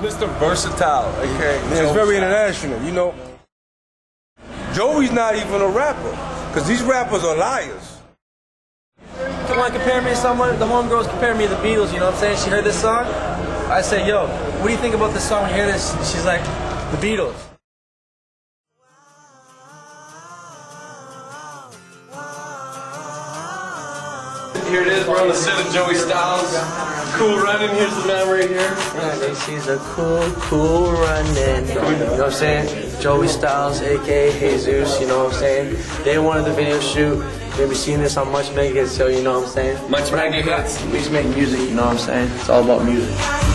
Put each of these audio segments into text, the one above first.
Mr. Versatile, okay? Yeah, it's very international, you know. Joey's not even a rapper, because these rappers are liars. If you want to compare me to someone, the homegirls compare me to the Beatles, you know what I'm saying? She heard this song. I say, yo, what do you think about this song when you hear this? She's like, the Beatles. Here it is, we're on the set of Joey Stylez. Cool running, here's the man right here. Yeah, she's a cool, cool running. You know what I'm saying? Joey Stylez, aka Jesus, you know what I'm saying? They wanted the video shoot. Maybe seeing this on Much Mega so you know what I'm saying? Much Mega Hits. We just make music, you know what I'm saying? It's all about music.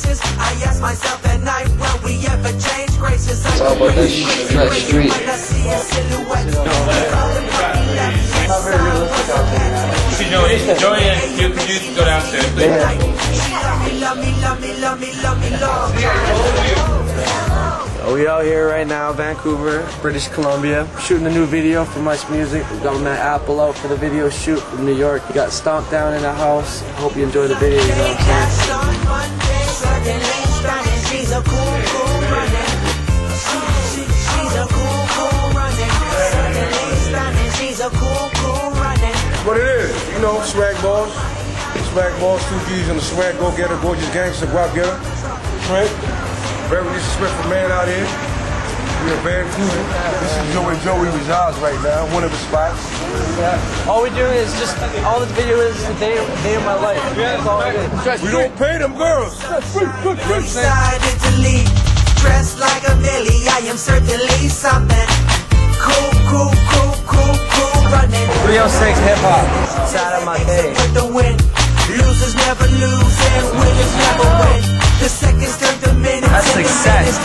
Places. I ask myself at night, will we ever change graces? It's all about that Stressed Street. See Joey, Joey and you, could you go downstairs, please? We out here right now, Vancouver, British Columbia, shooting a new video for Much Music. We got my Apple out for the video shoot from New York. We got Stompdown in the house. Hope you enjoy the video, you know what it is, you know, swag balls. Swag balls, two G's and the swag go getter, gorgeous gangster, guap getter. Right? Very disrespectful man out here. We're very Vancouver. This is Joey Joey resides right now, one of the spots. All we do is just, all this video is a day, day of my life. That's all it is. We don't pay them girls. You know what I'm saying? Decided to leave, dressed like a Millie. I am certainly something. Cool, cool, cool, cool, cool, running. 306 hip hop. It's out of my day. With the win, losers never lose and winners never win. The seconds turn to minutes. That's success.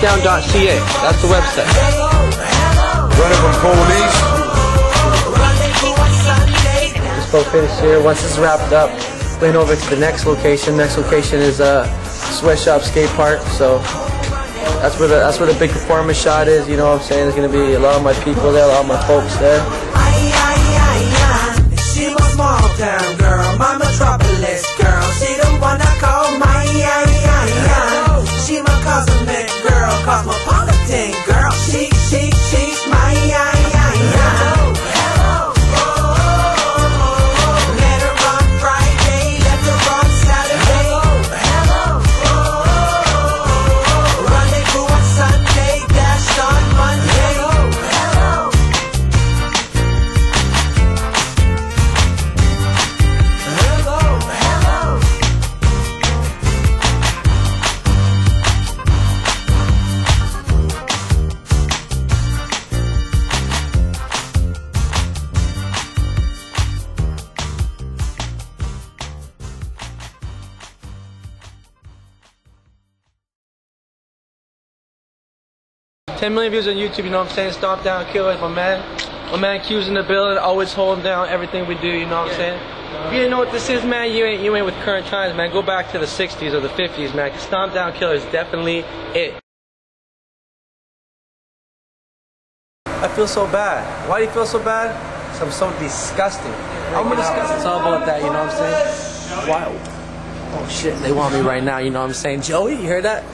Stompdown.ca. That's the website. Running from police. Just Just finish here. Once this is wrapped up, going over to the next location. Next location is uh, Sweatshop Skate Park. So that's where the that's where the big performance shot is. You know what I'm saying? There's gonna be a lot of my people there, a lot of my folks there. 10 million views on YouTube, you know what I'm saying? Stomp down, kill it, my man. My man Q's in the building, always holding down everything we do, you know what I'm saying? If you didn't know what this is, man, you ain't you ain't with current times, man. Go back to the 60s or the 50s, man. Stompdown Killaz, is definitely it. I feel so bad. Why do you feel so bad? Because I'm so disgusting. I'm gonna discuss. It's all about that, you know what I'm saying? Wow. Oh shit, they want me right now, you know what I'm saying? Joey, you hear that?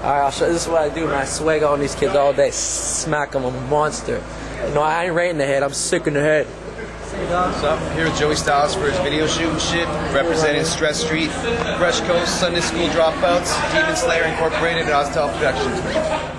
Alright, I'll show this is what I do, man. I swag on these kids all day. Smack them, I'm a monster. You know, I ain't right in the head, I'm sick in the head. What's up? I'm here with Joey Stylez for his video shoot and shit, representing Stressed Street, Fresh Coast, Sunday School Dropouts, Demon Slayer Incorporated, and Oztel Productions.